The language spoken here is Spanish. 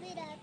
mira,